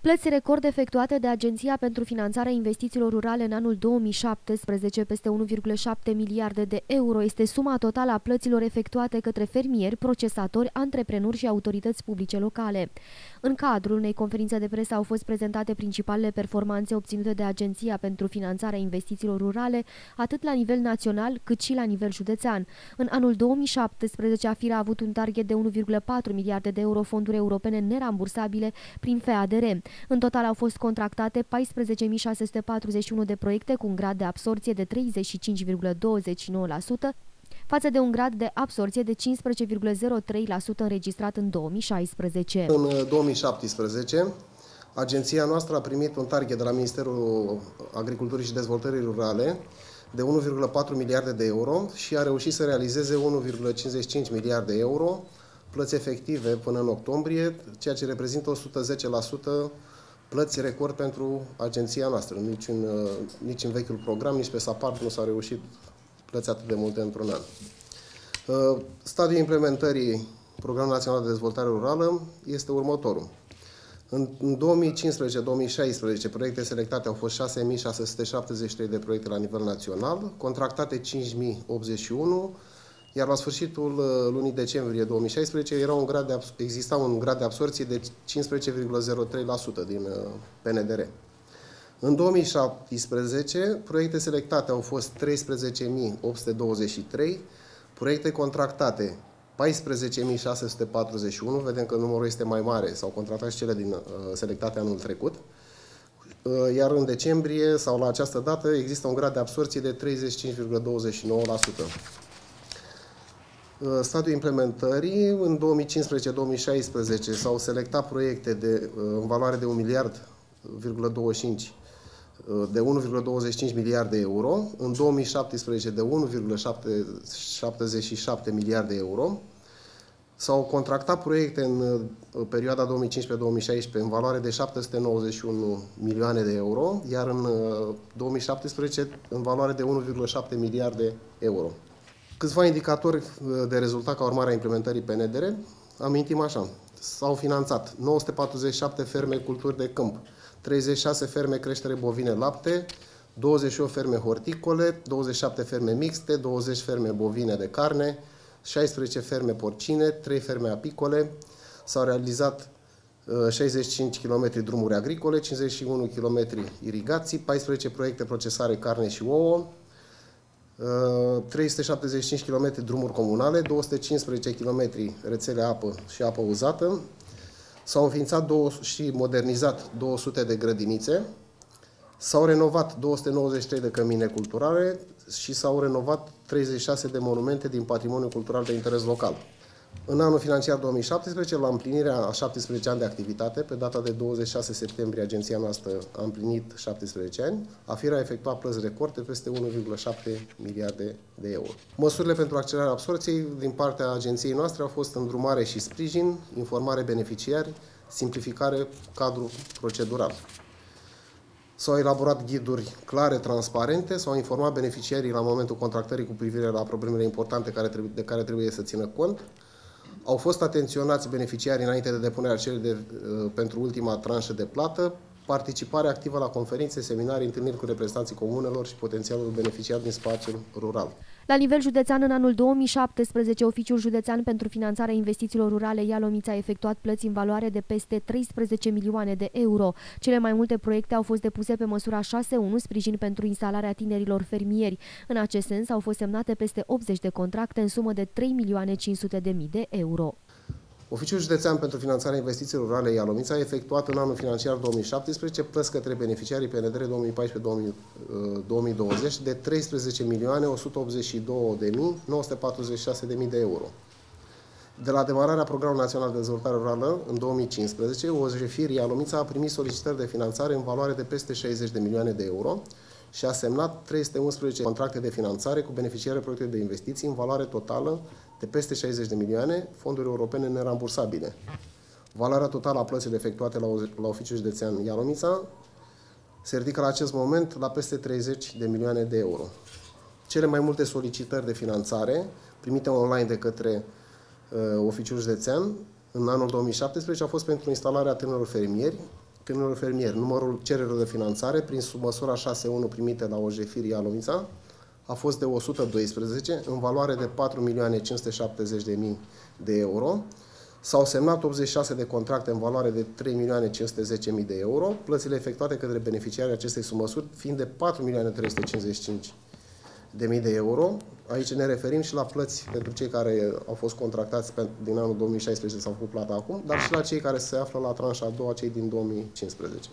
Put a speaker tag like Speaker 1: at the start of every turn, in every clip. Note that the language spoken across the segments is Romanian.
Speaker 1: Plăți record efectuate de Agenția pentru Finanțarea Investițiilor Rurale în anul 2017, peste 1,7 miliarde de euro, este suma totală a plăților efectuate către fermieri, procesatori, antreprenori și autorități publice locale. În cadrul unei conferințe de presă au fost prezentate principalele performanțe obținute de Agenția pentru Finanțarea Investițiilor Rurale, atât la nivel național cât și la nivel județean. În anul 2017, AFIR a avut un target de 1,4 miliarde de euro fonduri europene nerambursabile prin FADR. În total au fost contractate 14.641 de proiecte cu un grad de absorție de 35,29%, față de un grad de absorție de 15,03% înregistrat în 2016.
Speaker 2: În 2017, agenția noastră a primit un target de la Ministerul Agriculturii și Dezvoltării Rurale de 1,4 miliarde de euro și a reușit să realizeze 1,55 miliarde de euro plăți efective până în octombrie, ceea ce reprezintă 110% plăți record pentru agenția noastră. Nici în, uh, nici în vechiul program, nici pe SAPART nu s-au reușit plăți atât de multe într-un an. Uh, stadiul implementării Programului Național de Dezvoltare Rurală este următorul. În 2015-2016, proiecte selectate au fost 6.673 de proiecte la nivel național, contractate 5.081, iar la sfârșitul uh, lunii decembrie 2016 era un grad de, exista un grad de absorție de 15,03% din uh, PNDR. În 2017, proiecte selectate au fost 13.823, proiecte contractate 14.641, vedem că numărul este mai mare, s-au contractat și cele din, uh, selectate anul trecut, uh, iar în decembrie sau la această dată există un grad de absorție de 35,29%. Uh, stadiul implementării, în 2015-2016 s-au selectat proiecte de, uh, în valoare de 1 miliard, 25 uh, de 1,25 miliarde de euro, în 2017 de 1,77 miliarde de euro. S-au contractat proiecte în perioada 2015-2016 în valoare de 791 milioane de euro, iar în 2017 în valoare de 1,7 miliarde de euro. Câțiva indicatori uh, de rezultat ca urmare a implementării PNDR, amintim așa, s-au finanțat 947 ferme culturi de câmp, 36 ferme creștere bovine lapte, 28 ferme horticole, 27 ferme mixte, 20 ferme bovine de carne, 16 ferme porcine, 3 ferme apicole, s-au realizat 65 km drumuri agricole, 51 km irigații, 14 proiecte procesare carne și ouă, 375 km drumuri comunale, 215 km rețele apă și apă uzată. S-au înființat două, și modernizat 200 de grădinițe, s-au renovat 293 de cămine culturale și s-au renovat 36 de monumente din patrimoniul cultural de interes local. În anul financiar 2017, la împlinirea a 17 ani de activitate, pe data de 26 septembrie, agenția noastră a împlinit 17 ani, AFIR a efectuat plăți record de peste 1,7 miliarde de euro. Măsurile pentru accelerarea absorției din partea agenției noastre au fost îndrumare și sprijin, informare beneficiari, simplificare cadru procedural. S-au elaborat ghiduri clare, transparente, s-au informat beneficiarii la momentul contractării cu privire la problemele importante de care trebuie să țină cont, au fost atenționați beneficiarii înainte de depunerea cererii de, uh, pentru ultima tranșă de plată, participare activă la conferințe, seminarii, întâlniri cu reprezentanții comunelor și potențialul beneficiar din spațiul rural.
Speaker 1: La nivel județean, în anul 2017, Oficiul Județean pentru Finanțarea Investițiilor Rurale Ialomița a efectuat plăți în valoare de peste 13 milioane de euro. Cele mai multe proiecte au fost depuse pe măsura 6.1, sprijin pentru instalarea tinerilor fermieri. În acest sens, au fost semnate peste 80 de contracte în sumă de 3 milioane 500 de mii de euro.
Speaker 2: Oficiul Județean pentru Finanțarea Investițiilor Rurale Ialomița a efectuat în anul financiar 2017 plăți către beneficiarii PNDR 2014-2020 de 13 milioane 182 de mii 946 de mii de euro. De la demararea Programului Național de Dezvoltare Rurală în 2015, OJFIR Ialomița a primit solicitări de finanțare în valoare de peste 60 de milioane de euro, și a semnat 311 contracte de finanțare cu beneficiare proiecte de investiții în valoare totală de peste 60 de milioane, fonduri europene nerambursabile. Valoarea totală a plăților efectuate la, la oficiul județean Ialomița se ridică la acest moment la peste 30 de milioane de euro. Cele mai multe solicitări de finanțare primite online de către uh, oficiul județean în anul 2017 au fost pentru instalarea tânărilor fermieri, fermierilor fermieri, numărul cererilor de finanțare prin submăsura 6.1 primite la OJFIR Ialomița a fost de 112 în valoare de 4.570.000 de euro. S-au semnat 86 de contracte în valoare de 3.510.000 de euro, plățile efectuate către beneficiarii acestei sumăsuri fiind de 4.355.000 de mii de euro. Aici ne referim și la plăți pentru cei care au fost contractați din anul 2016 s-au făcut plata acum, dar și la cei care se află la tranșa a doua, cei din 2015.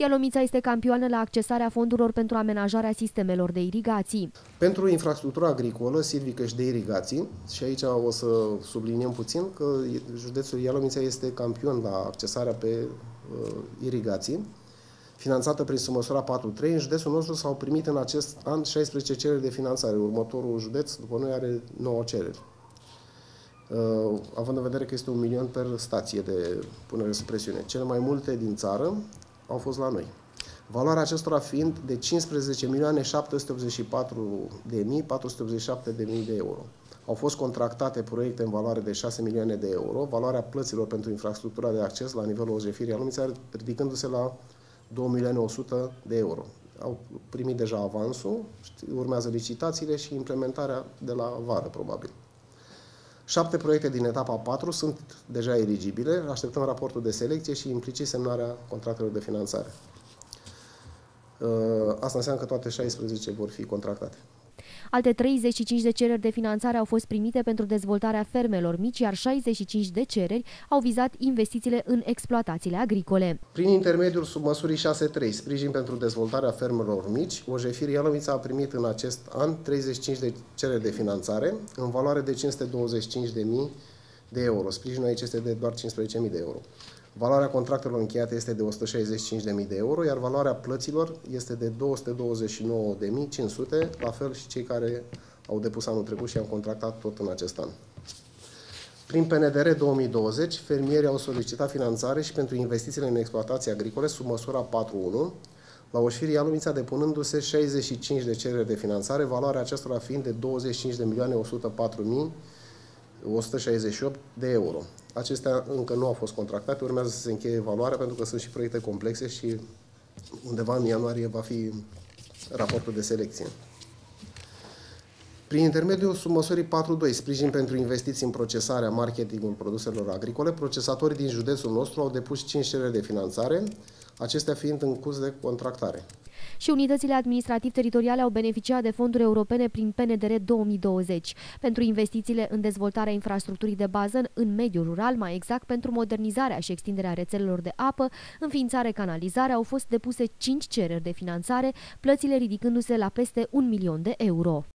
Speaker 1: Ialomița este campioană la accesarea fondurilor pentru amenajarea sistemelor de irigații.
Speaker 2: Pentru infrastructura agricolă, silvică și de irigații, și aici o să subliniem puțin că județul Ialomița este campion la accesarea pe uh, irigații, finanțată prin sumăsura 4.3. În județul nostru s-au primit în acest an 16 cereri de finanțare. Următorul județ, după noi, are 9 cereri. Uh, având în vedere că este un milion per stație de punere sub presiune. Cele mai multe din țară au fost la noi. Valoarea acestora fiind de 15.784.487.000 de euro. Au fost contractate proiecte în valoare de 6 milioane de euro, valoarea plăților pentru infrastructura de acces la nivelul OJFIR al ridicându-se la 2.100.000 de euro. Au primit deja avansul, urmează licitațiile și implementarea de la vară, probabil. Șapte proiecte din etapa 4 sunt deja eligibile, așteptăm raportul de selecție și implicit semnarea contractelor de finanțare. Uh, asta înseamnă că toate 16 vor fi contractate.
Speaker 1: Alte 35 de cereri de finanțare au fost primite pentru dezvoltarea fermelor mici, iar 65 de cereri au vizat investițiile în exploatațiile agricole.
Speaker 2: Prin intermediul submăsurii 6.3, sprijin pentru dezvoltarea fermelor mici, OJFIR Ialomița a primit în acest an 35 de cereri de finanțare în valoare de 525.000 de euro. Sprijinul aici este de doar 15.000 de euro. Valoarea contractelor încheiate este de 165.000 de euro, iar valoarea plăților este de 229.500, la fel și cei care au depus anul trecut și au contractat tot în acest an. Prin PNDR 2020, fermierii au solicitat finanțare și pentru investițiile în exploatații agricole sub măsura 4.1, la Oșfirii Ialumița depunându-se 65 de cereri de finanțare, valoarea acestora fiind de 25.104.000 168 de euro. Acestea încă nu au fost contractate, urmează să se încheie evaluarea pentru că sunt și proiecte complexe și undeva în ianuarie va fi raportul de selecție. Prin intermediul submăsurii 4.2, sprijin pentru investiții în procesarea, marketingul produselor agricole, procesatorii din județul nostru au depus 5 cereri de finanțare, acestea fiind în curs de contractare
Speaker 1: și unitățile administrativ-teritoriale au beneficiat de fonduri europene prin PNDR 2020 pentru investițiile în dezvoltarea infrastructurii de bază în mediul rural, mai exact pentru modernizarea și extinderea rețelelor de apă, înființare canalizare, au fost depuse 5 cereri de finanțare, plățile ridicându-se la peste un milion de euro.